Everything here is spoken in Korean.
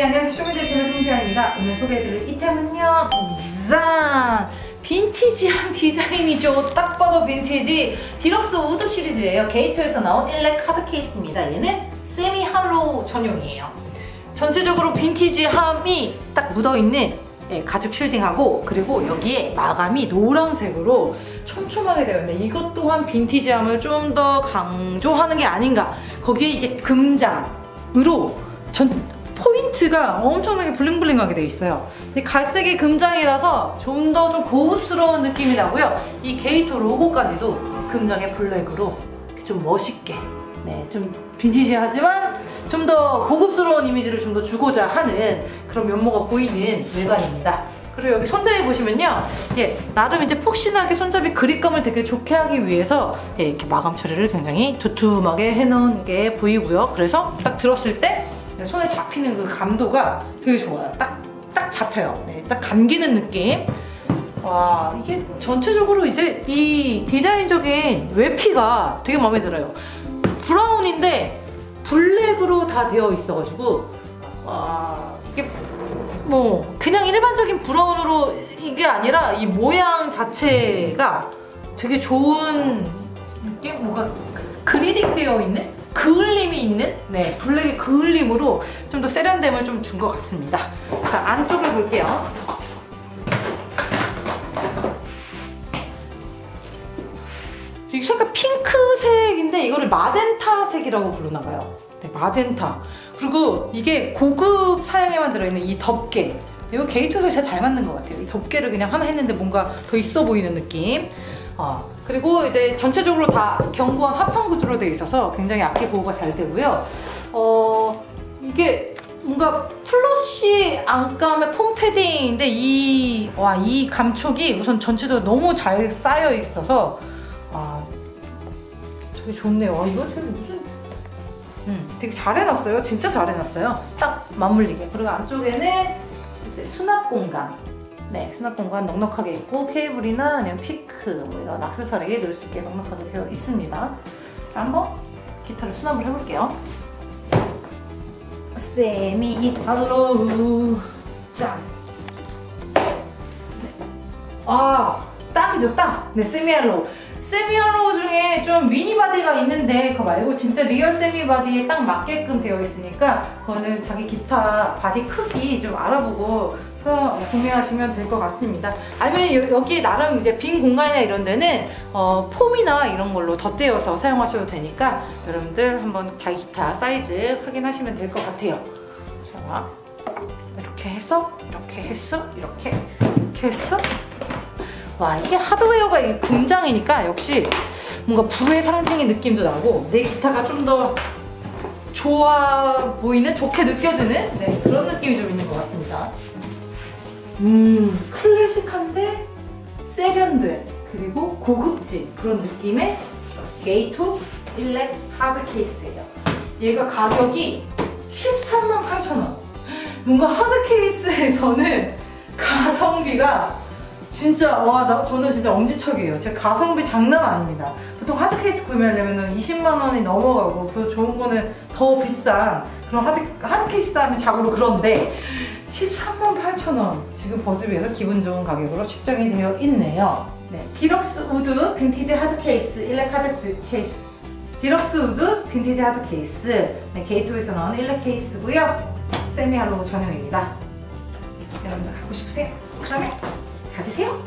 네, 안녕하세요. Show me the 템의 송지아입니다. 오늘 소개해드릴 아이템은요. 짠! 빈티지한 디자인이죠. 딱 봐도 빈티지. Deluxe Wood 시리즈예요. Gator에서 나온 일렉 하드 케이스입니다. 얘는 semi-hollow 전용이에요. 전체적으로 빈티지함이 딱 묻어있는 예, 가죽 shielding하고 그리고 여기에 마감이 노란색으로 촘촘하게 되어 있는데 이것 또한 빈티지함을 좀 더 강조하는 게 아닌가 거기에 이제 금장으로 전 포인트가 엄청나게 블링블링하게 되어 있어요 근데 갈색이 금장이라서 좀더좀 고급스러운 느낌이 나고요 이 게이토 로고까지도 금장의 블랙으로 좀 멋있게 네, 좀 빈티지하지만 좀 더 고급스러운 이미지를 좀 더 주고자 하는 그런 면모가 보이는 외관입니다. 그리고 여기 손잡이 보시면요. 예, 나름 이제 푹신하게 손잡이 그립감을 되게 좋게 하기 위해서 예, 이렇게 마감 처리를 굉장히 두툼하게 해놓은 게 보이고요. 그래서 딱 들었을 때 손에 잡히는 그 감도가 되게 좋아요. 딱, 딱 잡혀요. 네, 딱 감기는 느낌. 와, 이게 전체적으로 이제 이 디자인적인 외피가 되게 마음에 들어요. 브라운인데 블랙으로 다 되어 있어가지고 와 이게 뭐 그냥 일반적인 브라운으로 이게 아니라 이 모양 자체가 되게 좋은 이게 뭐가 그리딩 되어 있는 그을림이 있는 네 블랙의 그을림으로 좀 더 세련됨을 좀 준 것 같습니다 자 안쪽을 볼게요 이 색깔 핑크색인데 이거를 마젠타색이라고 부르나 봐요. 네, 마젠타. 그리고 이게 고급 사양에만 들어있는 이 덮개. 이거 게이트에서 진짜 잘 맞는 것 같아요. 이 덮개를 그냥 하나 했는데 뭔가 더 있어 보이는 느낌. 어, 그리고 이제 전체적으로 다 견고한 합판 구조로 되어 있어서 굉장히 악기 보호가 잘 되고요. 어, 이게 뭔가 플러시 안감의 폼 패딩인데 이, 와, 이 감촉이 우선 전체적으로 너무 잘 쌓여 있어서 아, 되게 좋네요. 와, 이거 되게 무슨. 음, 되게 잘 해놨어요. 진짜 잘 해놨어요. 딱 맞물리게. 그리고 안쪽에는 이제 수납 공간. 네, 수납 공간 넉넉하게 있고 케이블이나 아니면 피크 뭐 이런 액세서리 넣을 수 있게 넉넉하게 되어 있습니다. 자, 한번 기타를 수납을 해볼게요. semi-hollow 짠. 네. 아, 딱이죠, 딱. 네, semi-hollow. semi-hollow 중에 좀 mini body가 있는데 그거 말고 진짜 real semi body에 딱 맞게끔 되어 있으니까 그거는 자기 기타 body 크기 좀 알아보고 구매하시면 될 것 같습니다. 아니면 여기 나름 이제 빈 공간이나 이런 데는 어, 폼이나 이런 걸로 덧대어서 사용하셔도 되니까 여러분들 한번 자기 기타 사이즈 확인하시면 될 것 같아요. 자, 이렇게 해서 이렇게 해서 이렇게 이렇게 해서 와 이게 하드웨어가 이게 공장이니까 역시 뭔가 부의 상징의 느낌도 나고 내 기타가 좀 더 좋아 보이는 좋게 느껴지는 네, 그런 느낌이 좀 있는 것 같습니다 음 클래식한데 세련된 그리고 고급진 그런 느낌의 게이토 일렉 하드 케이스예요 얘가 가격이 13만 8천 원 뭔가 하드 케이스에서는 가성비가 진짜 와 나, 저는 진짜 엄지척이에요. 제 가성비 장난 아닙니다. 보통 하드 케이스 구매하려면 20만 원이 넘어가고 그 좋은 거는 더 비싼 그런 하드, 하드 케이스 다음에 자고로 그런데 13만 8천 원 지금 버즈비에서 기분 좋은 가격으로 책정이 되어 있네요. 네, Deluxe Wood 빈티지 하드 케이스 일렉 하드 케이스 Deluxe Wood 빈티지 하드 케이스 네, Gator에서 나온 일렉 케이스고요. semi-hollow 전용입니다. 여러분들 갖고 싶으세요? 그러면 가지세요.